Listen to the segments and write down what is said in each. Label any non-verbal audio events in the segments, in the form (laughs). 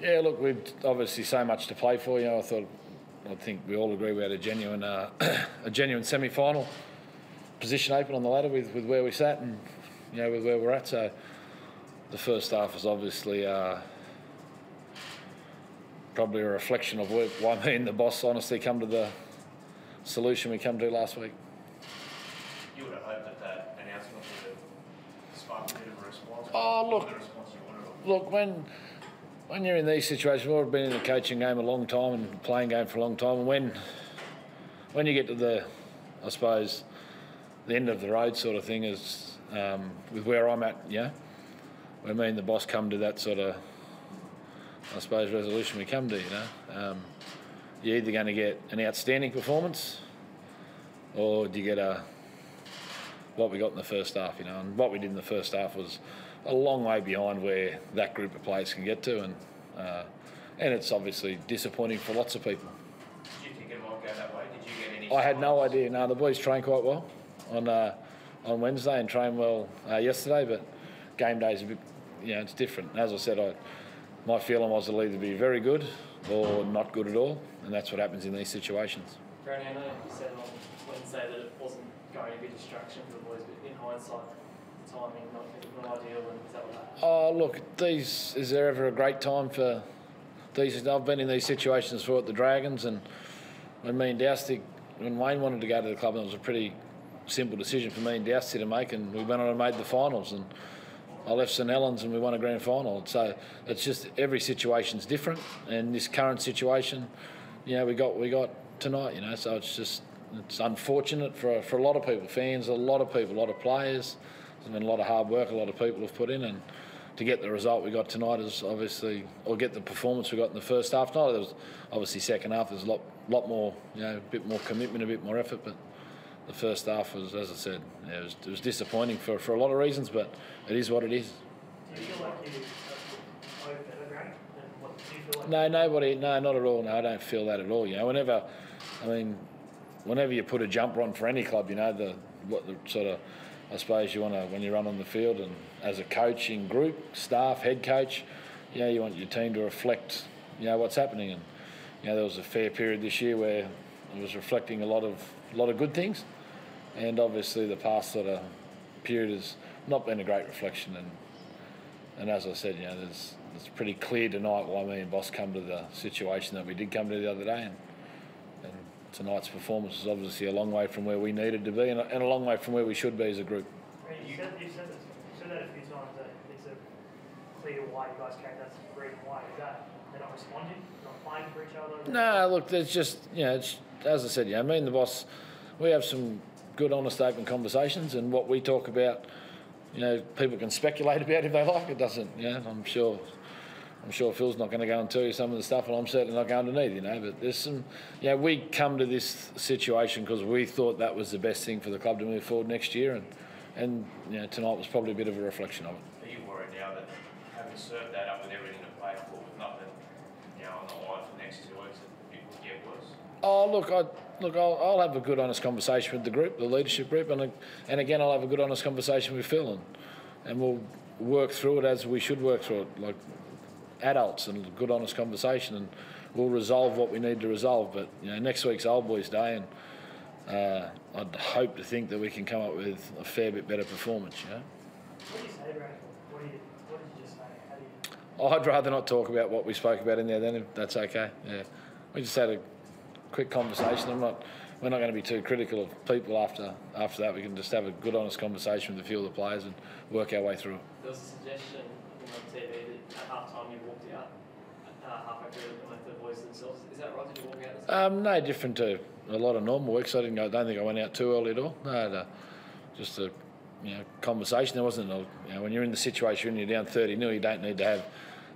Yeah, look, we've obviously so much to play for. You know, I thought, I think we all agree we had a genuine, uh, (clears throat) a genuine semi-final position open on the ladder with, with where we sat and you know with where we're at. So the first half was obviously uh, probably a reflection of why me and the boss honestly come to the solution we come to last week. You would have hoped that that announcement would have sparked a bit of a response. Oh, look. The response you wanted. Look, when when you're in these situations, we've been in the coaching game a long time and playing game for a long time, and when when you get to the, I suppose, the end of the road sort of thing is um, with where I'm at, yeah. When me and the boss come to that sort of, I suppose, resolution we come to, you know, um, you're either going to get an outstanding performance, or do you get a what we got in the first half, you know, and what we did in the first half was a long way behind where that group of players can get to, and uh, and it's obviously disappointing for lots of people. Did you think it might go that way? Did you get any? I had no idea. No, the boys trained quite well on uh, on Wednesday and trained well uh, yesterday, but game day's a bit, you know, it's different. As I said, I my feeling was it'll either be very good or not good at all, and that's what happens in these situations. Granny, I know you said on Wednesday that it wasn't going to be a distraction for the boys, but in hindsight, the timing not, ideal, and? Oh, look, these is there ever a great time for these? I've been in these situations for at the Dragons, and when me and when Wayne wanted to go to the club, it was a pretty simple decision for me and Dousty to make, and we went on and made the finals. And I left St Helens, and we won a grand final. So it's just every situation's different, and this current situation, you know, we got we got tonight. You know, so it's just it's unfortunate for for a lot of people, fans, a lot of people, a lot of players. There's been a lot of hard work, a lot of people have put in, and to get the result we got tonight is obviously, or get the performance we got in the first half. Tonight, there was obviously second half. There's a lot, lot more, you know, a bit more commitment, a bit more effort, but the first half was, as I said, yeah, it, was, it was disappointing for, for a lot of reasons, but it is what it is. Do you feel like you owe better, Grant? And what do you feel like? No, nobody, no, not at all. No, I don't feel that at all. You know, whenever, I mean, whenever you put a jumper on for any club, you know, the what the sort of, I suppose you want to when you run on the field and as a coaching group, staff, head coach, you know, you want your team to reflect, you know, what's happening. And you know, there was a fair period this year where it was reflecting a lot of a lot of good things, and obviously the past sort of period has not been a great reflection. And and as I said, you know, there's it's pretty clear tonight why me and Boss come to the situation that we did come to the other day, and, and tonight's performance is obviously a long way from where we needed to be, and a, and a long way from where we should be as a group. You said, you said, you said that a few times that it's a clear why you guys came. That's the reason why. Is that they're not responding, not playing for each other? No, look, there's just you know, it's, as I said, you know, me and the boss, we have some good, honest, open conversations, and what we talk about, you know, people can speculate (laughs) about if they like. It doesn't, you know. I'm sure, I'm sure Phil's not going to go and tell you some of the stuff, and I'm certainly not going to need, you know. But there's some, you know, we come to this situation because we thought that was the best thing for the club to move forward next year, and and you know, tonight was probably a bit of a reflection of it. Are you worried now that having served that up with everything to play for, with nothing, you know, on the line for the next two weeks, that it would get worse? Oh, look, I look, I'll, I'll have a good, honest conversation with the group, the leadership group, and and again, I'll have a good, honest conversation with Phil, and and we'll work through it as we should work through it, like adults, and a good, honest conversation, and we'll resolve what we need to resolve. But you know, next week's Old Boys Day, and uh, I'd hope to think that we can come up with a fair bit better performance. You know. What did you say, Grant? What, do you, what did you just say? How do you... I'd rather not talk about what we spoke about in there then, if that's okay. Yeah. We just had a quick conversation. I'm not, we're not going to be too critical of people after after that. We can just have a good, honest conversation with a few of the players and work our way through it. There was a suggestion on TV that at half time you walked out uh, through and the boys themselves. Is that right? Did you walk out? Um, no different to a lot of normal weeks. I didn't go, I don't think I went out too early at all. No, just a you know, conversation. There wasn't, a, you know, when you're in the situation you're down 30 nil, you don't need to have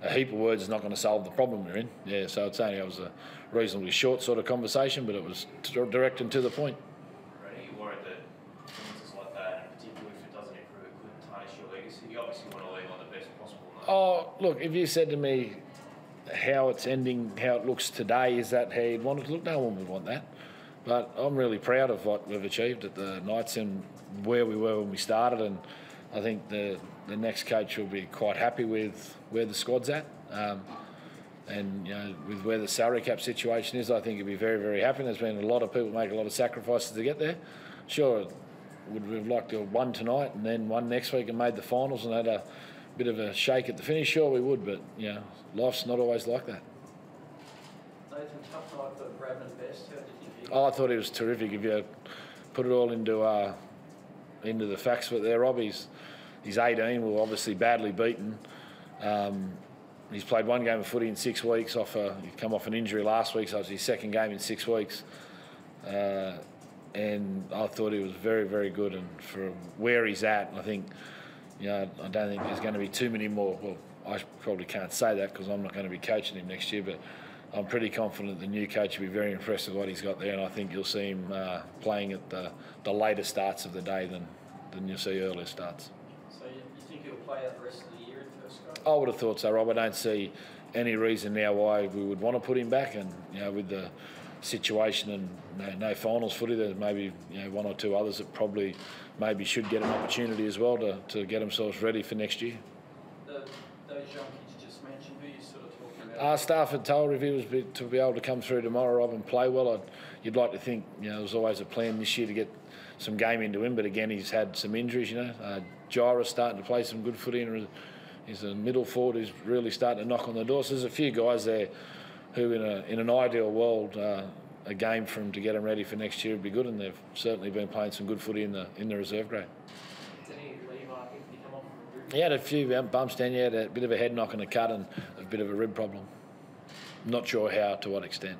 a heap of words. It's not going to solve the problem you're in. Yeah, so it's only it was a reasonably short sort of conversation, but it was direct and to the point. Are you worried that performances like that, and particularly if it doesn't improve, it could tarnish your legacy? You obviously want to leave on the best possible note. Oh, look, if you said to me how it's ending, how it looks today, is that how you'd want it to look? No one would want that. But I'm really proud of what we've achieved at the Knights and where we were when we started. And I think the, the next coach will be quite happy with where the squad's at. Um, And you know, with where the salary cap situation is, I think he'll be very, very happy. And There's been a lot of people make a lot of sacrifices to get there. Sure, would we have liked to have won tonight and then won next week and made the finals and had a bit of a shake at the finish? Sure, we would, but you know, life's not always like that. Nathan, tough night for Bradman Best. How did you Oh, I thought he was terrific. If you put it all into uh, into the facts for there, Rob, he's, he's 18. We were obviously badly beaten. Um, he's played one game of footy in six weeks. Off a, he come off an injury last week, so it was his second game in six weeks. Uh, and I thought he was very, very good. And for where he's at, I think, you know, I don't think there's going to be too many more. Well, I probably can't say that because I'm not going to be coaching him next year, but I'm pretty confident the new coach will be very impressed with what he's got there, and I think you'll see him uh, playing at the, the later starts of the day than, than you'll see earlier starts. So you, you think he'll play out the rest of the year in first grade? I would have thought so, Rob. I don't see any reason now why we would want to put him back, and you know, with the situation and no, no finals footy, there's maybe you know one or two others that probably maybe should get an opportunity as well to, to get themselves ready for next year. The, those young kids you just mentioned, who you sort of talking about? Our staff had told if he was to be able to come through tomorrow, Rob, and play well, I'd, you'd like to think you know there was always a plan this year to get some game into him, but again he's had some injuries. You know, uh, Gyra's starting to play some good footy, and he's a middle forward who's really starting to knock on the door. So there's a few guys there who, in a in an ideal world, uh, a game for him to get them ready for next year would be good, and they've certainly been playing some good footy in the in the reserve grade. Danny Levi, I think, did he come off from a rib? He had a few um, bumps down. He had a bit of a head knock and a cut, and a bit of a rib problem. Not sure how to what extent.